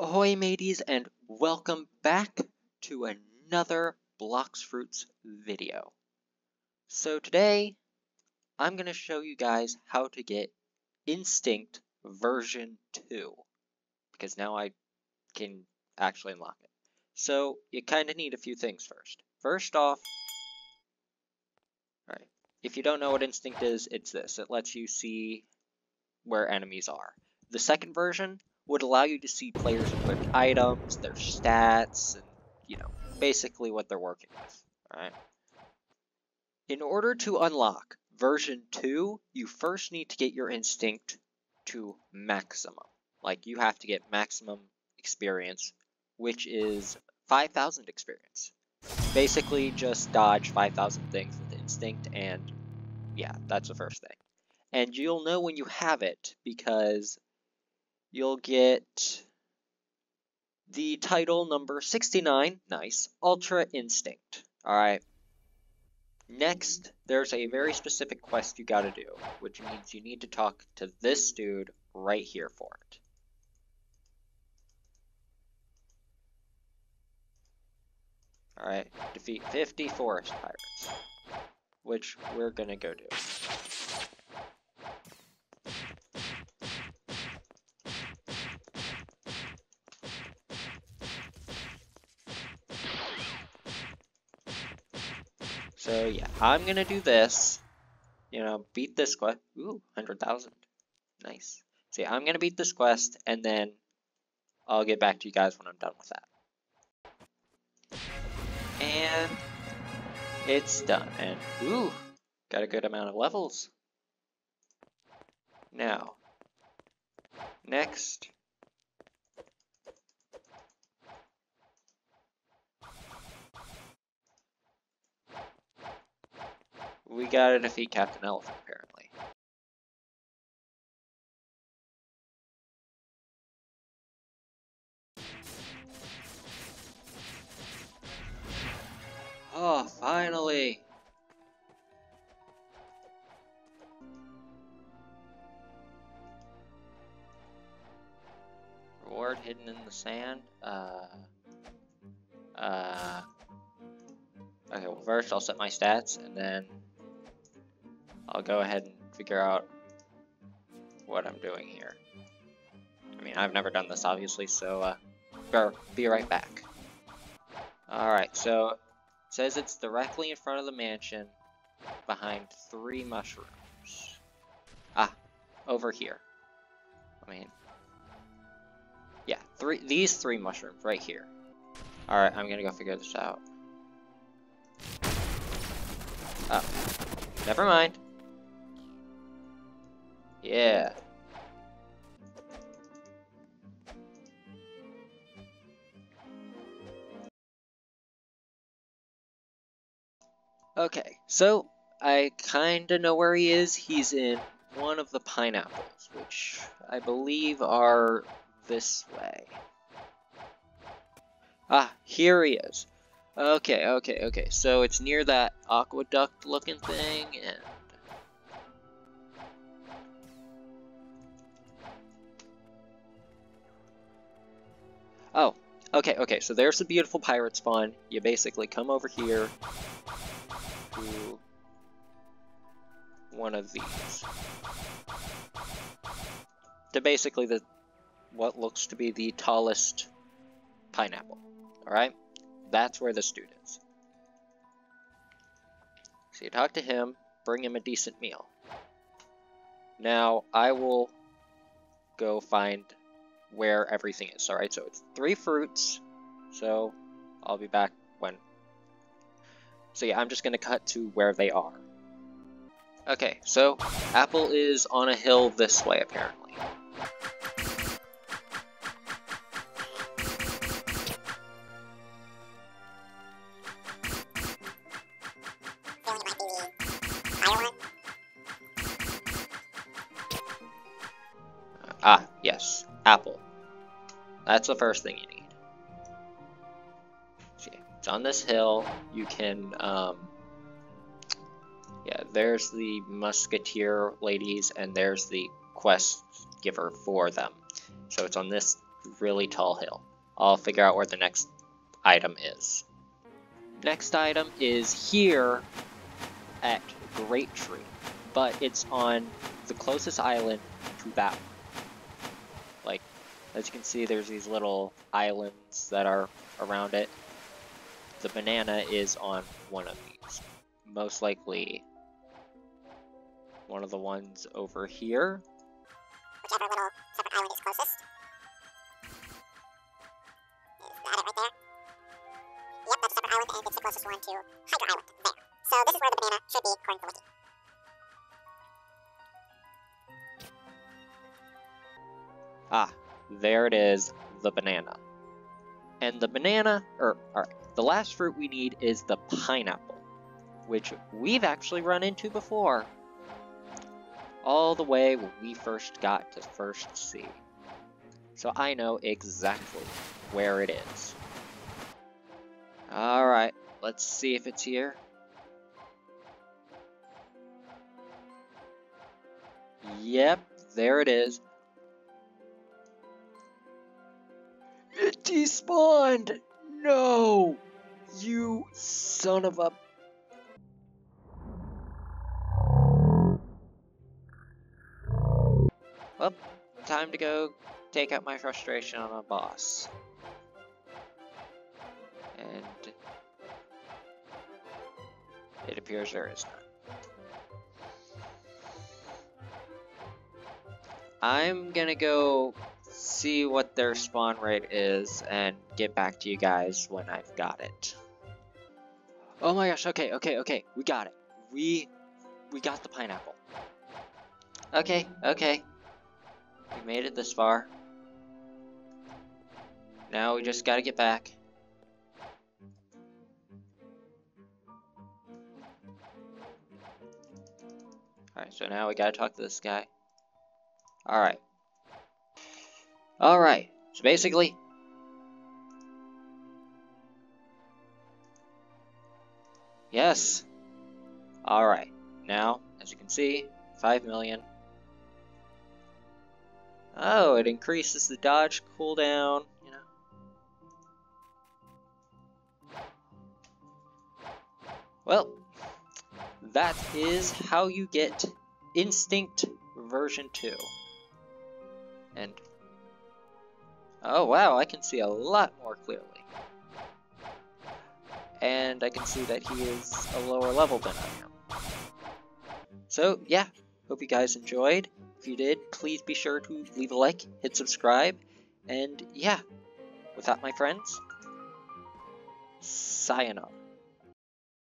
Ahoy mateys and welcome back to another Blox Fruits video. So today I'm going to show you guys how to get Instinct version 2 because now I can actually unlock it. So you kind of need a few things first. First off, alright, if you don't know what Instinct is, it's this. It lets you see where enemies are. The second version would allow you to see players' equipped items, their stats, and, you know, basically what they're working with, alright? In order to unlock version 2, you first need to get your instinct to maximum. Like, you have to get maximum experience, which is 5,000 experience. Basically, just dodge 5,000 things with instinct, and yeah, that's the first thing. And you'll know when you have it, because you'll get the title number 69, nice, Ultra Instinct, alright? Next, there's a very specific quest you gotta do, which means you need to talk to this dude right here for it. Alright, defeat 50 forest pirates, which we're gonna go do. So yeah, I'm gonna do this. You know, beat this quest. Ooh, 100,000. Nice. See, I'm gonna beat this quest, and then I'll get back to you guys when I'm done with that. And it's done. And ooh, got a good amount of levels. Now, next, gotta defeat Captain Elephant, apparently. Oh, finally! Reward hidden in the sand? Uh... Uh... Okay, well first I'll set my stats, and then I'll go ahead and figure out what I'm doing here. I mean, I've never done this, obviously, so uh, be right back. Alright, so it says it's directly in front of the mansion behind three mushrooms. Ah, over here. I mean, yeah, three these three mushrooms right here. Alright, I'm gonna go figure this out. Oh, never mind. Yeah. Okay, so I kinda know where he is. He's in one of the pineapples, which I believe are this way. Ah, here he is. Okay, okay, okay. So it's near that aqueduct looking thing, and okay, okay, so there's the beautiful pirate spawn. You basically come over here to one of these. To basically the what looks to be the tallest pineapple. Alright? That's where the student is. So you talk to him, bring him a decent meal. Now, I will go find where everything is. Alright, so it's three fruits. So I'll be back when... So yeah, I'm just going to cut to where they are. Okay, so Apple is on a hill this way, apparently. That's the first thing you need. See, it's on this hill. You can, um, yeah, there's the musketeer ladies, and there's the quest giver for them. So it's on this really tall hill. I'll figure out where the next item is. Next item is here at Great Tree, but it's on the closest island to that one. As you can see, there's these little islands that are around it. The banana is on one of these. Most likely one of the ones over here. Whichever little separate island is closest. Is that it right there? Yep, that's a separate island, and it's the closest one to Hydra Island. There. So this is where the banana should be, according to Wiki. Ah, there it is, the banana. And the banana, or, alright, the last fruit we need is the pineapple, which we've actually run into before. All the way when we first got to First Sea. So I know exactly where it is. Alright, let's see if it's here. Yep, there it is. Despawned! No! You son of a... Well, time to go take out my frustration on a boss. And... It appears there is none. I'm gonna go see what their spawn rate is and get back to you guys when I've got it. Oh my gosh, okay, okay, okay, we got it. We, we got the pineapple. Okay, okay. We made it this far. Now we just gotta get back. Alright, so now we gotta talk to this guy. Alright. Alright, so basically... Yes. Alright, now, as you can see, 5 million. Oh, it increases the dodge cooldown, you know. Well, that is how you get Instinct version 2. And oh wow, I can see a lot more clearly. And I can see that he is a lower level than I am. So yeah, hope you guys enjoyed. If you did, please be sure to leave a like, hit subscribe, and yeah, with that my friends, sayonara.